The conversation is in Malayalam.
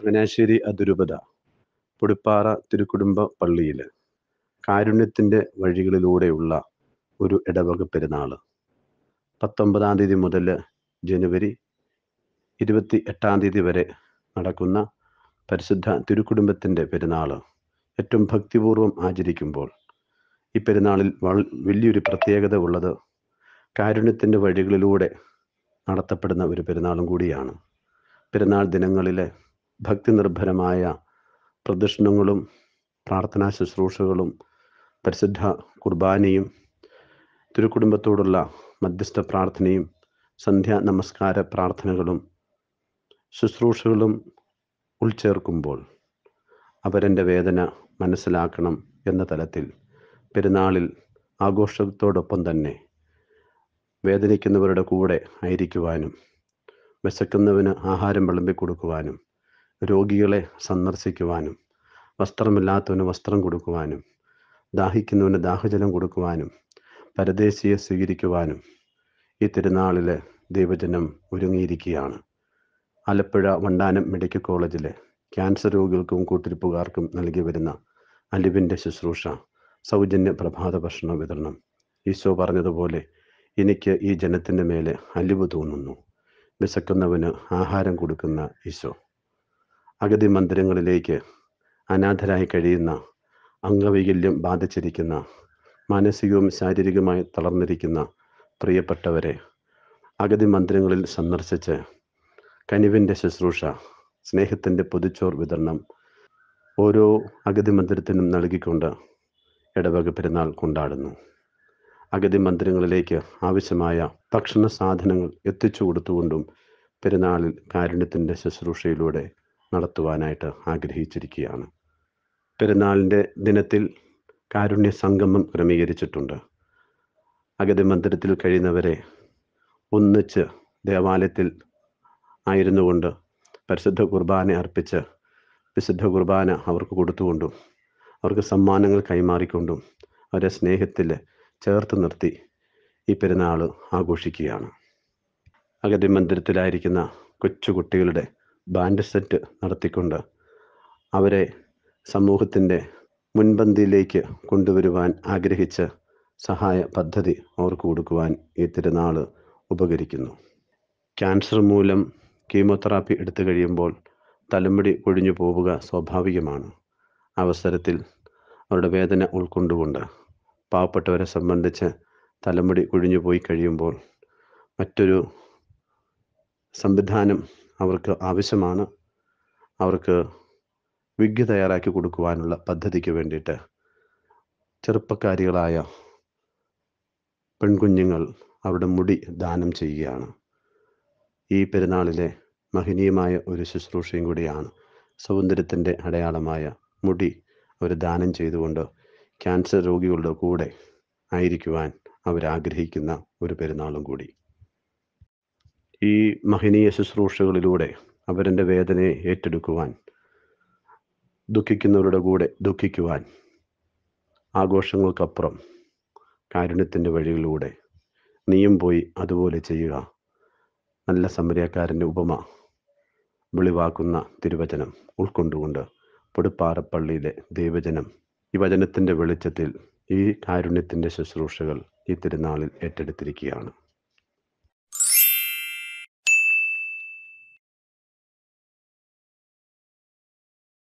ചങ്ങനാശ്ശേരി അതിരൂപത പുടിപ്പാറ തിരുക്കുടുംബ പള്ളിയിൽ കാരുണ്യത്തിന്റെ വഴികളിലൂടെയുള്ള ഒരു ഇടവക പെരുന്നാൾ പത്തൊമ്പതാം തീയതി മുതൽ ജനുവരി ഇരുപത്തി എട്ടാം തീയതി വരെ നടക്കുന്ന പരിശുദ്ധ തിരുക്കുടുംബത്തിന്റെ പെരുന്നാൾ ഏറ്റവും ഭക്തിപൂർവം ആചരിക്കുമ്പോൾ ഈ പെരുന്നാളിൽ വൾ വലിയൊരു പ്രത്യേകത ഉള്ളത് കാരുണ്യത്തിന്റെ വഴികളിലൂടെ നടത്തപ്പെടുന്ന ഒരു പെരുന്നാളും കൂടിയാണ്. പെരുന്നാൾ ദിനങ്ങളിലെ ഭക്തി നിർഭരമായ പ്രദക്ഷിണങ്ങളും പ്രാർത്ഥനാ ശുശ്രൂഷകളും പരിശുദ്ധ കുർബാനയും തിരുക്കുടുംബത്തോടുള്ള മധ്യസ്ഥ പ്രാർത്ഥനയും സന്ധ്യാ നമസ്കാര പ്രാർത്ഥനകളും ശുശ്രൂഷകളും ഉൾച്ചേർക്കുമ്പോൾ അവരെന്റെ വേദന മനസ്സിലാക്കണം എന്ന തലത്തിൽ പെരുന്നാളിൽ ആഘോഷത്തോടൊപ്പം തന്നെ വേദനിക്കുന്നവരുടെ കൂടെ ആയിരിക്കുവാനും വിശക്കുന്നവന് ആഹാരം വിളമ്പി കൊടുക്കുവാനും രോഗികളെ സന്ദർശിക്കുവാനും വസ്ത്രമില്ലാത്തവന് വസ്ത്രം കൊടുക്കുവാനും ദാഹിക്കുന്നവന് ദാഹജലം കൊടുക്കുവാനും പരദേശിയെ സ്വീകരിക്കുവാനും ഈ തിരുനാളിൽ ദൈവജനം ഒരുങ്ങിയിരിക്കുകയാണ്. ആലപ്പുഴ വണ്ടാനം മെഡിക്കൽ കോളേജിലെ ക്യാൻസർ രോഗികൾക്കും കൂട്ടിരിപ്പുകാർക്കും നൽകി വരുന്ന അലിവിന്റെ ശുശ്രൂഷ സൗജന്യ പ്രഭാത ഭക്ഷണ വിതരണം. ഈശോ പറഞ്ഞതുപോലെ എനിക്ക് ഈ ജനത്തിന്റെ മേലെ അലിവ് തോന്നുന്നു. വിശക്കുന്നവന് ആഹാരം കൊടുക്കുന്ന ഈശോ. അഗതി മന്ദിരങ്ങളിലേക്ക് അനാഥരായി കഴിയുന്ന അംഗവൈകല്യം ബാധിച്ചിരിക്കുന്ന മാനസികവും ശാരീരികമായി തളർന്നിരിക്കുന്ന പ്രിയപ്പെട്ടവരെ അഗതി മന്ദിരങ്ങളിൽ സന്ദർശിച്ച് കനിവിന്റെ ശുശ്രൂഷ സ്നേഹത്തിന്റെ പൊതിച്ചോർ വിതരണം ഓരോ അഗതി മന്ദിരത്തിനും നൽകിക്കൊണ്ട് ഇടവക പെരുന്നാൾ കൊണ്ടാടുന്നു. അഗതി മന്ദിരങ്ങളിലേക്ക് ആവശ്യമായ ഭക്ഷണ സാധനങ്ങൾ എത്തിച്ചു കൊടുത്തുകൊണ്ടും പെരുന്നാളിൽ കാരുണ്യത്തിന്റെ ശുശ്രൂഷയിലൂടെ നടത്തുവാനായിട്ട് ആഗ്രഹിച്ചിരിക്കുകയാണ്. പെരുന്നാളിന്റെ ദിനത്തിൽ കാരുണ്യ സംഗമം ക്രമീകരിച്ചിട്ടുണ്ട്. അഗതി മന്ദിരത്തിൽ കഴിയുന്നവരെ ഒന്നിച്ച് ദേവാലയത്തിൽ ആയിരുന്നു കൊണ്ട് പരിശുദ്ധ കുർബാന അർപ്പിച്ച് വിശുദ്ധ കുർബാന അവർക്ക് കൊടുത്തുകൊണ്ടും അവർക്ക് സമ്മാനങ്ങൾ കൈമാറിക്കൊണ്ടും അവരെ സ്നേഹത്തിൽ ചേർത്ത് നിർത്തി ഈ പെരുന്നാൾ ആഘോഷിക്കുകയാണ്. അഗതി മന്ദിരത്തിലായിരിക്കുന്ന കൊച്ചു കുട്ടികളുടെ ബാൻഡ് സെറ്റ് നടത്തിക്കൊണ്ട് അവരെ സമൂഹത്തിന്റെ മുൻപന്തിയിലേക്ക് കൊണ്ടുവരുവാൻ ആഗ്രഹിച്ച സഹായ പദ്ധതി അവർക്ക് കൊടുക്കുവാൻ ഈ തിരുനാൾ ഉപകരിക്കുന്നു. ക്യാൻസർ മൂലം കീമോതെറാപ്പി എടുത്തു കഴിയുമ്പോൾ തലമുടി കൊഴിഞ്ഞു പോവുക സ്വാഭാവികമാണ്. അവസരത്തിൽ അവരുടെ വേദന ഉൾക്കൊണ്ടുകൊണ്ട് പാവപ്പെട്ടവരെ സംബന്ധിച്ച് തലമുടി കൊഴിഞ്ഞു പോയി കഴിയുമ്പോൾ മറ്റൊരു സംവിധാനം അവർക്ക് ആവശ്യമാണ്. അവർക്ക് വിഗ് തയ്യാറാക്കി കൊടുക്കുവാനുള്ള പദ്ധതിക്ക് വേണ്ടിയിട്ട് ചെറുപ്പക്കാരികളായ പെൺകുഞ്ഞുങ്ങൾ അവരുടെ മുടി ദാനം ചെയ്യുകയാണ്. ഈ പെരുന്നാളിലെ മഹനീയമായ ഒരു ശുശ്രൂഷയും കൂടിയാണ് സൗന്ദര്യത്തിന്റെ അടയാളമായ മുടി അവർ ദാനം ചെയ്തുകൊണ്ട് ക്യാൻസർ രോഗികളുടെ കൂടെ ആയിരിക്കുവാൻ അവരാഗ്രഹിക്കുന്ന ഒരു പെരുന്നാളും കൂടി. ഈ മഹനീയ ശുശ്രൂഷകളിലൂടെ അവരെന്റെ വേദനയെ ഏറ്റെടുക്കുവാൻ ദുഃഖിക്കുന്നവരുടെ കൂടെ ദുഃഖിക്കുവാൻ ആഘോഷങ്ങൾക്കപ്പുറം കാരുണ്യത്തിന്റെ വഴികളിലൂടെ നീയും പോയി അതുപോലെ ചെയ്യുക. നല്ല സമരക്കാരന്റെ ഉപമ വെളിവാക്കുന്ന തിരുവചനം ഉൾക്കൊണ്ടുകൊണ്ട് പുടുപ്പാറപ്പള്ളിയിലെ ദൈവജനം ഈ വചനത്തിന്റെ വെളിച്ചത്തിൽ ഈ കാരുണ്യത്തിന്റെ ശുശ്രൂഷകൾ ഈ തിരുനാളിൽ ഏറ്റെടുത്തിരിക്കുകയാണ്.